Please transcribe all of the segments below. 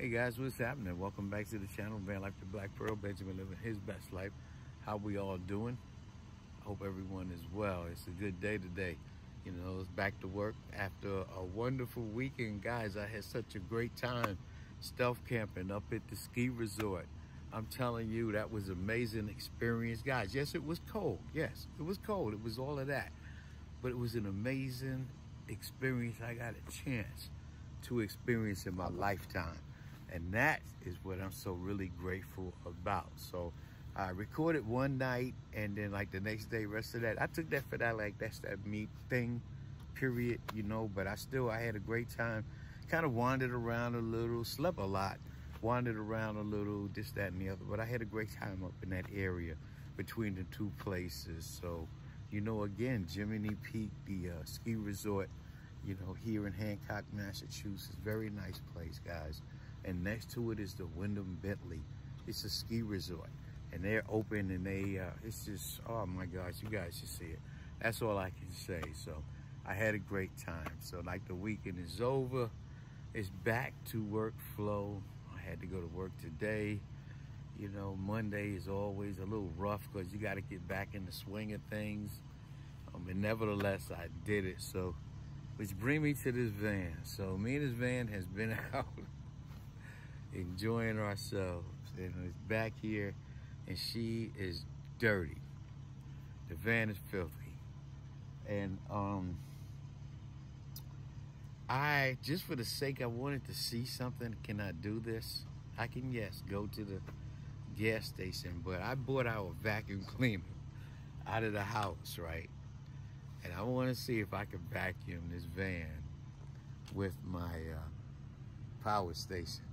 Hey guys, what's happening? Welcome back to the channel, Van Life to Black Pearl. Benjamin living his best life. How we all doing? I hope everyone is well. It's a good day today. You know, it's back to work after a wonderful weekend. Guys, I had such a great time stealth camping up at the ski resort. I'm telling you, that was an amazing experience. Guys, yes, it was cold. Yes, it was cold. It was all of that. But it was an amazing experience I got a chance to experience in my lifetime. And that is what I'm so really grateful about. So I recorded one night and then like the next day, rest of that, I took that for that, like that's that meat thing, period, you know, but I still, I had a great time. Kind of wandered around a little, slept a lot, wandered around a little, this, that, and the other. But I had a great time up in that area between the two places. So, you know, again, Jiminy Peak, the uh, ski resort, you know, here in Hancock, Massachusetts. Very nice place, guys and next to it is the Wyndham Bentley. It's a ski resort and they're open and they, uh, it's just, oh my gosh, you guys should see it. That's all I can say. So I had a great time. So like the weekend is over, it's back to workflow. I had to go to work today. You know, Monday is always a little rough because you got to get back in the swing of things. Um, and nevertheless, I did it. So, which bring me to this van. So me and this van has been out enjoying ourselves. And it's back here and she is dirty. The van is filthy. And um, I, just for the sake, I wanted to see something. Can I do this? I can, yes, go to the gas station, but I bought our vacuum cleaner out of the house, right? And I want to see if I can vacuum this van with my uh, power station?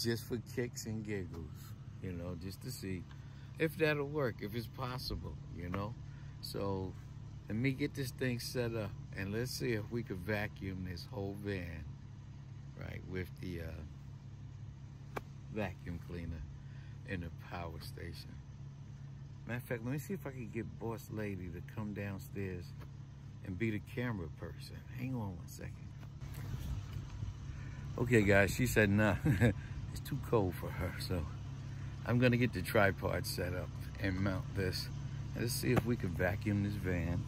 Just for kicks and giggles, you know, just to see if that'll work, if it's possible, you know? So let me get this thing set up and let's see if we could vacuum this whole van, right, with the uh, vacuum cleaner in the power station. Matter of fact, let me see if I can get Boss Lady to come downstairs and be the camera person. Hang on one second. Okay, guys, she said, nah, it's too cold for her. So I'm gonna get the tripod set up and mount this. Let's see if we can vacuum this van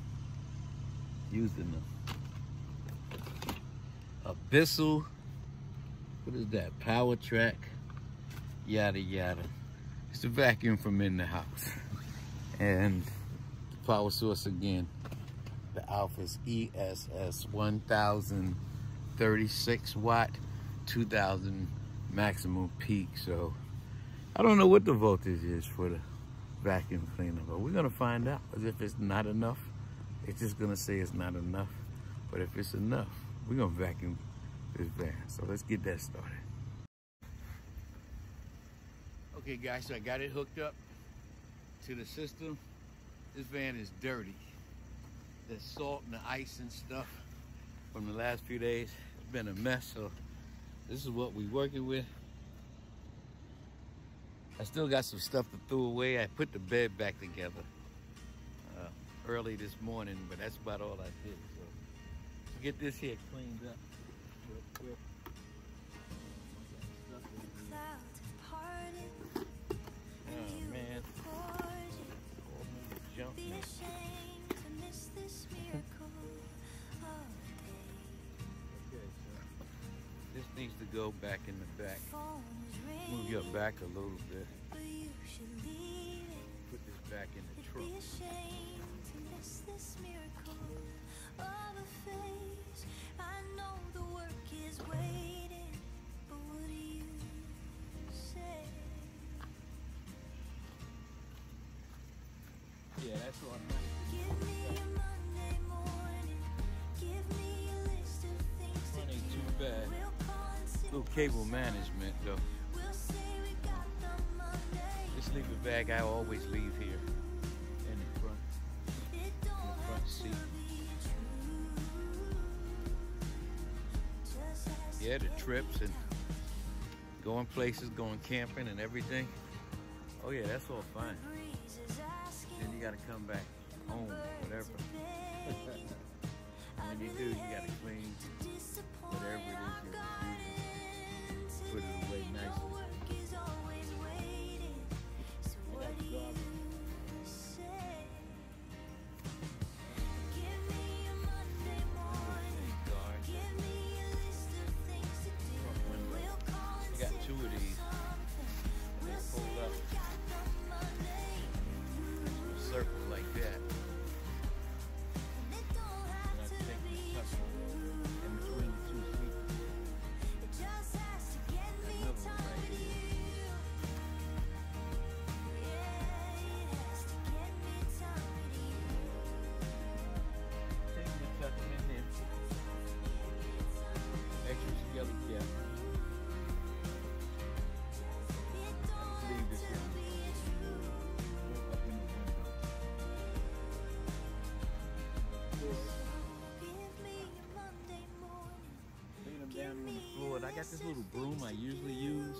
using the Bissell, what is that, PowerTrak, yada, yada. It's a vacuum from in the house. And the power source again, the Alphas ESS 1036 watt 2000 maximum peak. So I don't know what the voltage is for the vacuum cleaner, but we're gonna find out. Because if it's not enough, it's just gonna say it's not enough. But if it's enough, we're gonna vacuum this van. So let's get that started. Okay guys, so I got it hooked up to the system. This van is dirty. The salt and the ice and stuff from the last few days. It's been a mess, so this is what we working with. I still got some stuff to throw away. I put the bed back together uh, early this morning, but that's about all I did. So to get this here cleaned up real quick. Oh man. Jump. Needs to go back in the back. Move your back a little bit. Put this back in the trunk. Yeah, that's what Little cable management though. This sleeping bag I always leave here in the front, in the front seat. Yeah, the trips and going places, going camping and everything. Oh yeah, that's all fine. Then you gotta come back home, whatever. When you do, you gotta clean whatever it is you're nicely. Got this little broom I usually use,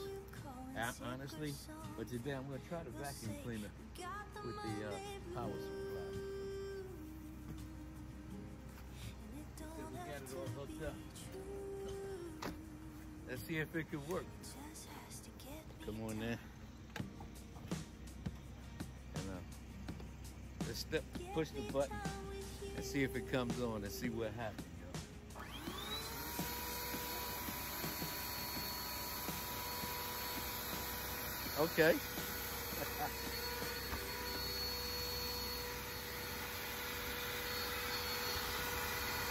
honestly. But today I'm gonna try to vacuum cleaner with the uh, power supply. we got it all hooked up. Let's see if it could work. Come on there. And uh, let's step, push the button and see if it comes on and see what happens. Okay.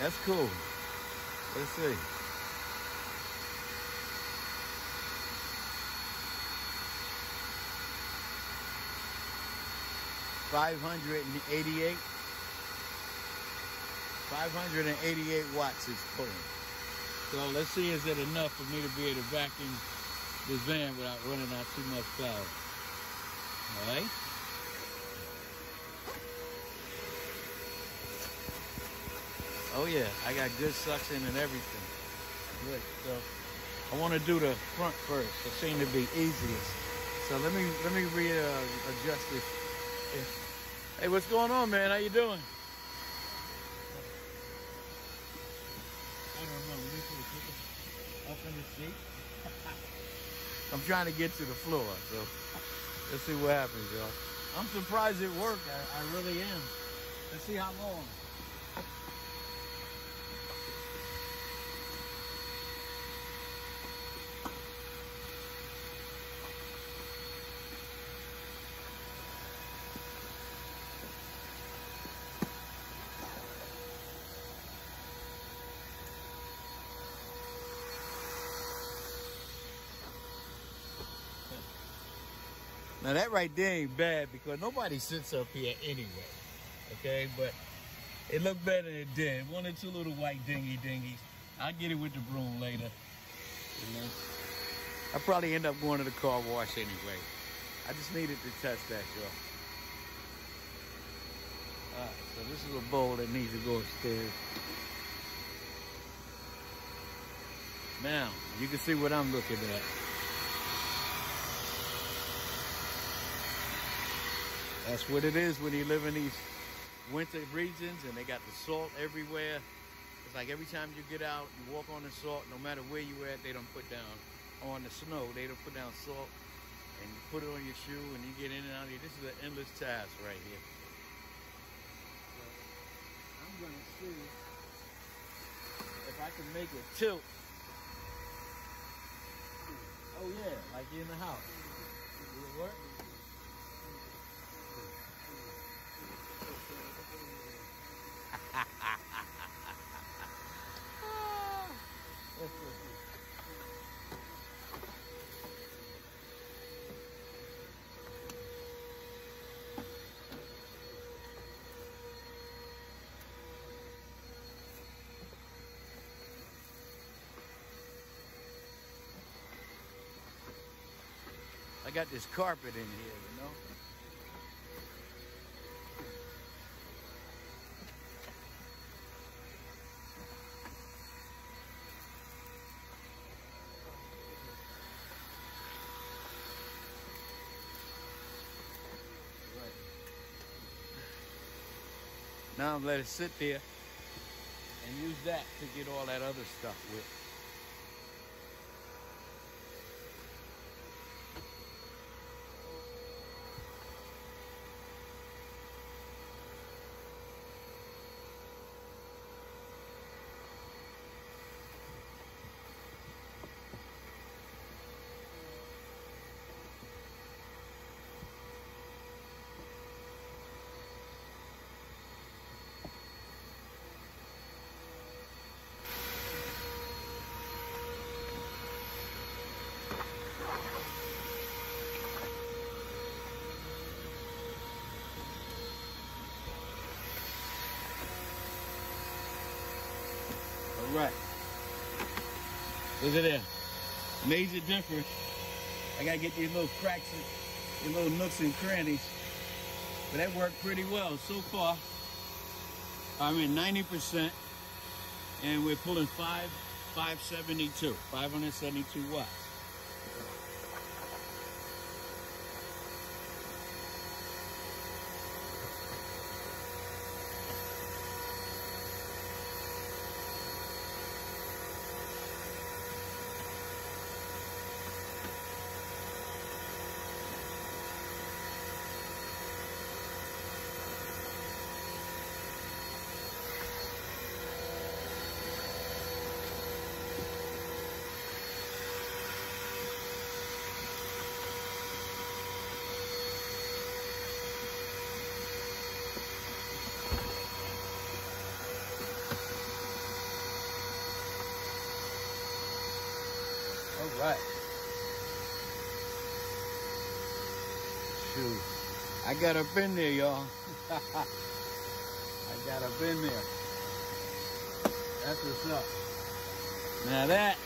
That's cool. Let's see. Five hundred and eighty-eight. Five hundred and eighty-eight watts is pulling. So let's see, is it enough for me to be able to vacuum this van without running out too much power? All right. Oh yeah, I got good suction and everything. Good. So I want to do the front first. It seemed to be easiest. So let me let me readjust this. Hey, what's going on, man? How you doing? I don't know. Let me put it up in the seat. I'm trying to get to the floor, so let's see what happens, y'all. I'm surprised it worked. I, I really am. Let's see how long. Right there ain't bad because nobody sits up here anyway. Okay, but it looked better than it did. One or two little white dingy dingies. I'll get it with the broom later. You know. I'll probably end up going to the car wash anyway. I just needed to test that, y'all. Alright, so this is a bowl that needs to go upstairs. Now, you can see what I'm looking at. That's what it is when you live in these winter regions and they got the salt everywhere. It's like every time you get out, you walk on the salt, no matter where you at, they don't put down on the snow, they don't put down salt and you put it on your shoe and you get in and out of here. This is an endless task right here. I'm gonna see if I can make it tilt. Oh yeah, like in the house. Will it work? Let's see. I got this carpet in here, you know? Now I'm let it sit there and use that to get all that other stuff with. Right. Look at that. Major difference. I gotta get these little cracks, and these little nooks and crannies. But that worked pretty well so far. I'm at 90%, and we're pulling five, 572, 572 watts. All right. Shoot. I got up in there, y'all. I got up in there. That's what's up. Now that,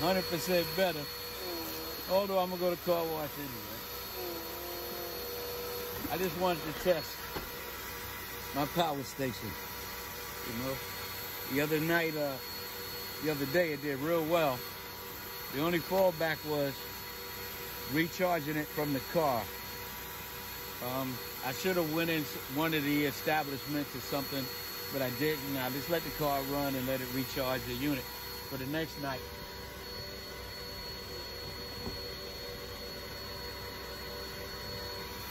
100% better. Although I'm gonna go to car wash anyway. I just wanted to test my power station. You know, the other night, uh, the other day it did real well. The only fallback was recharging it from the car. Um, I should have went in one of the establishments or something, but I didn't. I just let the car run and let it recharge the unit for the next night.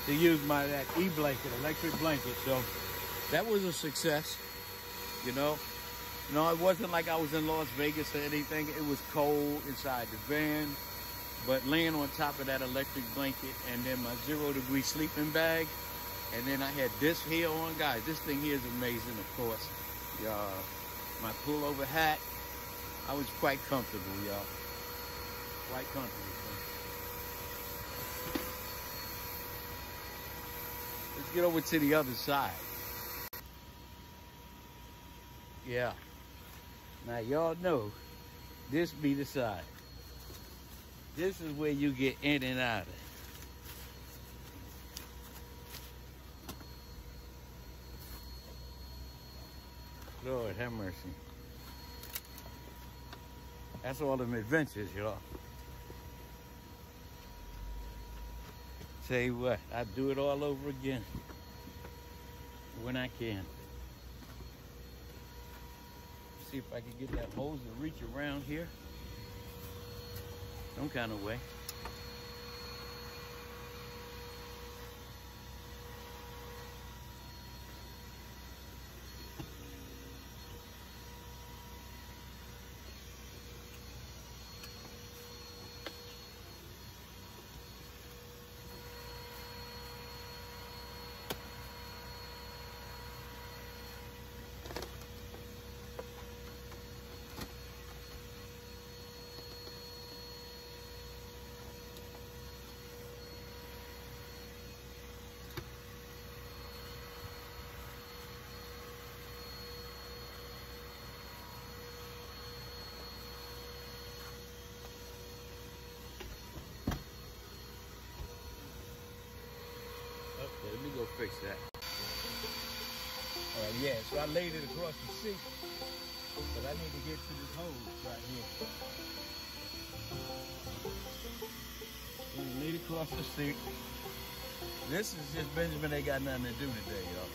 To use my that e-blanket, electric blanket. So that was a success. You know, no, it wasn't like I was in Las Vegas or anything. It was cold inside the van. But laying on top of that electric blanket and then my zero degree sleeping bag. And then I had this here on, guys. This thing here is amazing, of course. Uh, my pullover hat. I was quite comfortable, y'all. Quite comfortable. Let's get over to the other side. Yeah. Now y'all know this be the side. This is where you get in and out of. Lord have mercy. That's all them adventures, y'all. Say what, I do it all over again when I can. See if I can get that hose to reach around here. Some kind of way. Okay, let me go fix that. All right, yeah, so I laid it across the seat, but I need to get to this hose right here. And laid it across the seat. This is just Benjamin ain't got nothing to do today, y'all.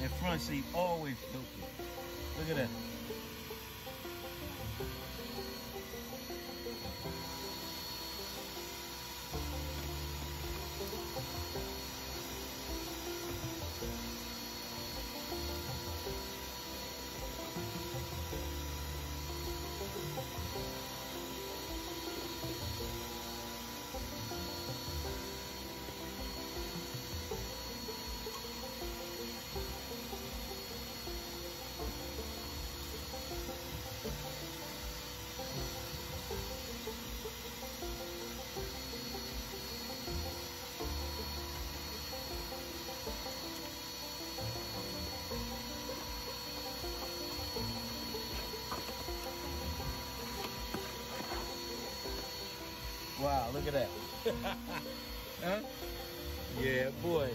That front seat always filthy. Look at that. Wow, look at that. huh? Yeah, boy.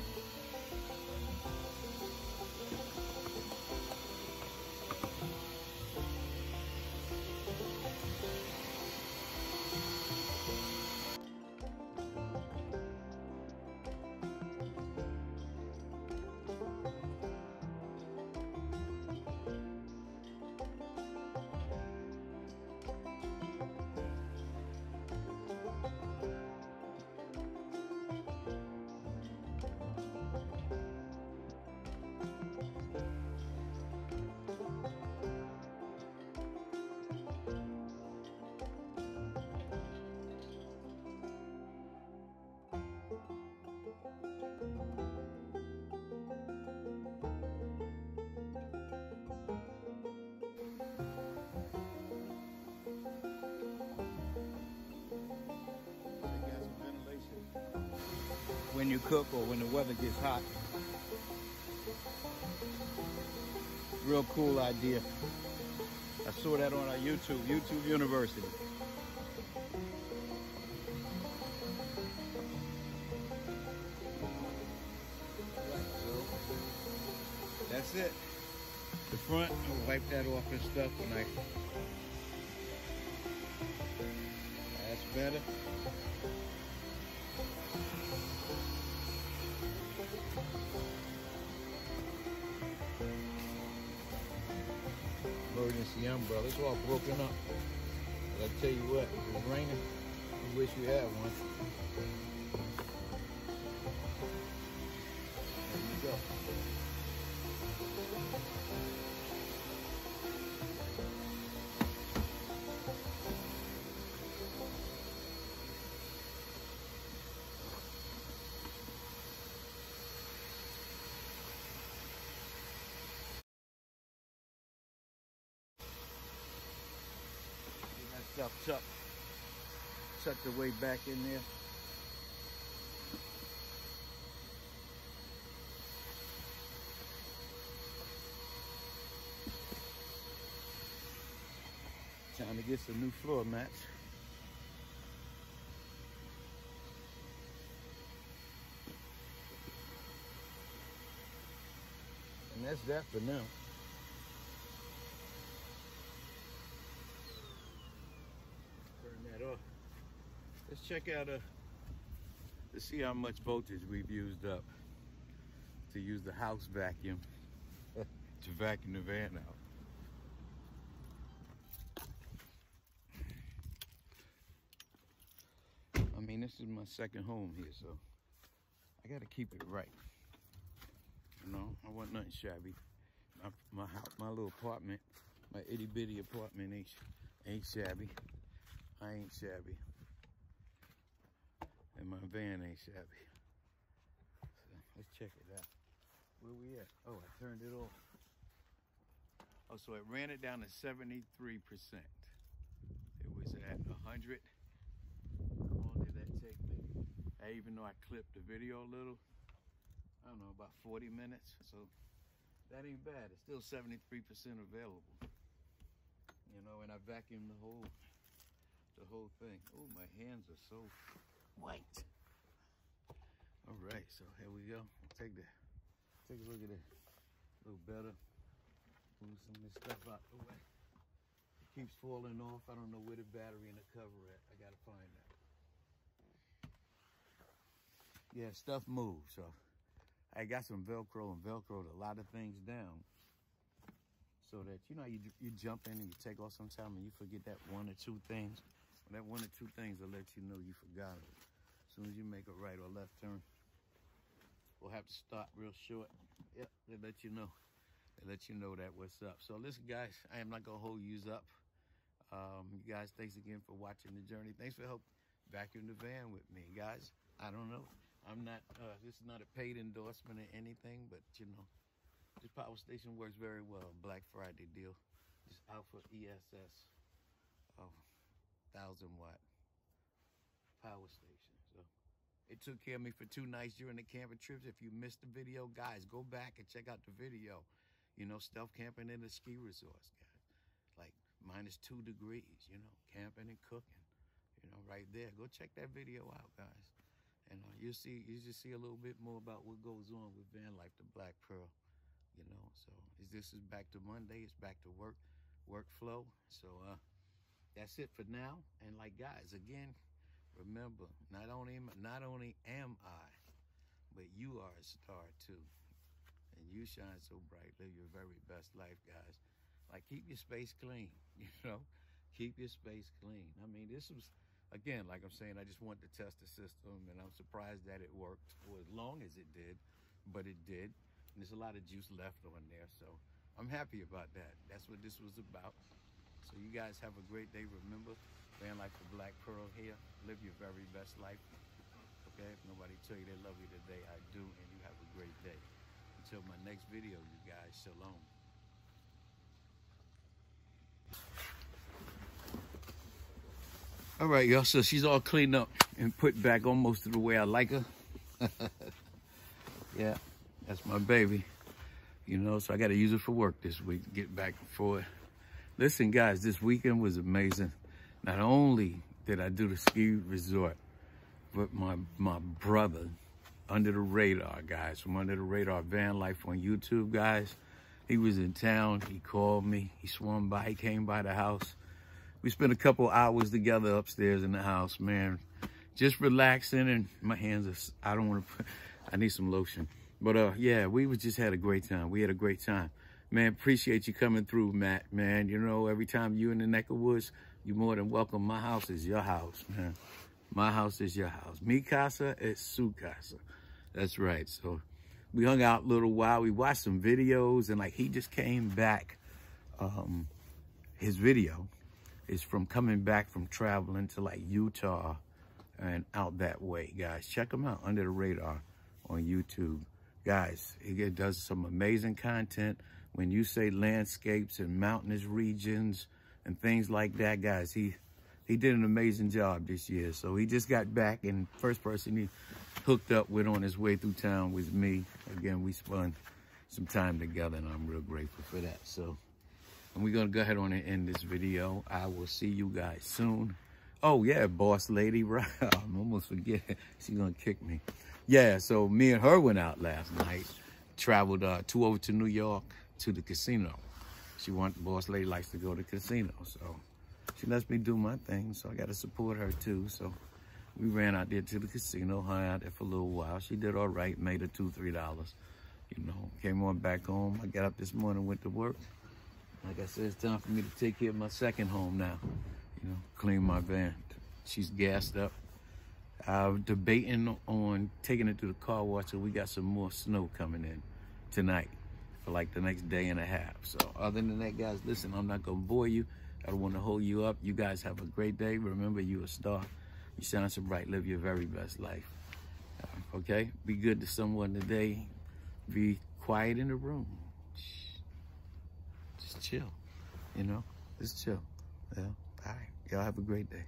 When you cook or when the weather gets hot. Real cool idea. I saw that on our YouTube, YouTube University. That's it. The front, I'll wipe that off and stuff when I. That's better. Emergency umbrella. It's all broken up. But I tell you what, if it's raining, you wish you had one. There you go. Tucked, tucked the way back in there. Time to get some new floor mats. And that's that for now. Turn that off. Let's check out uh to see how much voltage we've used up to use the house vacuum to vacuum the van out. I mean, this is my second home here, so I got to keep it right. You know, I want nothing shabby. My my my little apartment, my itty bitty apartment ain't ain't shabby. I ain't shabby. And my van ain't shabby. So let's check it out. Where we at? Oh, I turned it off. Oh, so it ran it down to 73%. It was at 100. How long did that take me? Hey, even though I clipped the video a little, I don't know, about 40 minutes. So that ain't bad. It's still 73% available. You know, and I vacuumed the whole the whole thing. Oh, my hands are so white. All right, so here we go. Take the take a look at it. A little better. Move some of this stuff out the way. keeps falling off. I don't know where the battery and the cover at. I gotta find that. Yeah, stuff moves. So I got some Velcro and Velcroed a lot of things down. So that you know you you jump in and you take off sometime and you forget that one or two things. Well, that one or two things will let you know you forgot it. Soon as you make a right or left turn, we'll have to stop real short. Yep, they let you know. They let you know that what's up. So listen, guys, I am not gonna hold yous up. Um, you guys, thanks again for watching the journey. Thanks for help back in the van with me, guys. I don't know. I'm not. Uh, this is not a paid endorsement or anything, but you know, this power station works very well. Black Friday deal. This Alpha ESS, thousand watt power station. It took care of me for two nights during the camping trips. If you missed the video, guys, go back and check out the video. You know, stealth camping in the ski resorts, guys. Like minus two degrees, you know, camping and cooking, you know, right there. Go check that video out, guys. And uh, you'll see, you just see a little bit more about what goes on with van life, the Black Pearl, you know. So is this is back to Monday, it's back to work, workflow. So uh, that's it for now. And like guys, again, remember, not only not only am I, but you are a star too. And you shine so bright. Live your very best life, guys. Like keep your space clean, you know. Keep your space clean. I mean, this was again, like I'm saying, I just wanted to test the system and I'm surprised that it worked for as long as it did, but it did. And there's a lot of juice left on there. So I'm happy about that. That's what this was about. So you guys have a great day. Remember, Van like the Black Pearl here. Live your very best life. Okay? If nobody tell you they love you today, I do. And you have a great day. Until my next video, you guys. Shalom. All right, y'all. So she's all cleaned up and put back almost to the way I like her. yeah, that's my baby. You know, so I got to use it for work this week get back and forth. Listen, guys, this weekend was amazing. Not only did I do the ski resort, but my my brother, under the radar, guys, from under the radar, van life on YouTube, guys. He was in town. He called me. He swung by. He came by the house. We spent a couple hours together upstairs in the house, man. Just relaxing, and my hands are. I don't want to. I need some lotion. But uh, yeah, we was just had a great time. We had a great time. Man, appreciate you coming through, Matt, man. You know, every time you in the neck of woods, you more than welcome. My house is your house, man. My house is your house. Mi casa es su casa. That's right. So we hung out a little while. We watched some videos and like he just came back. Um, his video is from coming back from traveling to like Utah and out that way, guys. Check him out under the radar on YouTube. Guys, he does some amazing content when you say landscapes and mountainous regions and things like that, guys, he he did an amazing job this year. So he just got back and first person he hooked up with on his way through town was me. Again, we spent some time together and I'm real grateful for that. So and we're gonna go ahead on and end this video. I will see you guys soon. Oh yeah, boss lady, right? I'm almost forget. She's gonna kick me. Yeah, so me and her went out last night. Traveled uh, two over to New York to the casino. She want boss lady likes to go to casino, so she lets me do my thing. So I got to support her too. So we ran out there to the casino, hung out there for a little while. She did all right, made her two, three dollars. You know, came on back home. I got up this morning, went to work. Like I said, it's time for me to take care of my second home now. You know, clean my van. She's gassed up. I'm debating on taking it to the car wash, so we got some more snow coming in tonight for like the next day and a half. So other than that, guys, listen, I'm not gonna bore you. I don't want to hold you up. You guys have a great day. Remember, you a star. You shine so bright. Live your very best life. Uh, okay? Be good to someone today. Be quiet in the room. Just chill. You know? Just chill. Yeah. Right. Y'all have a great day.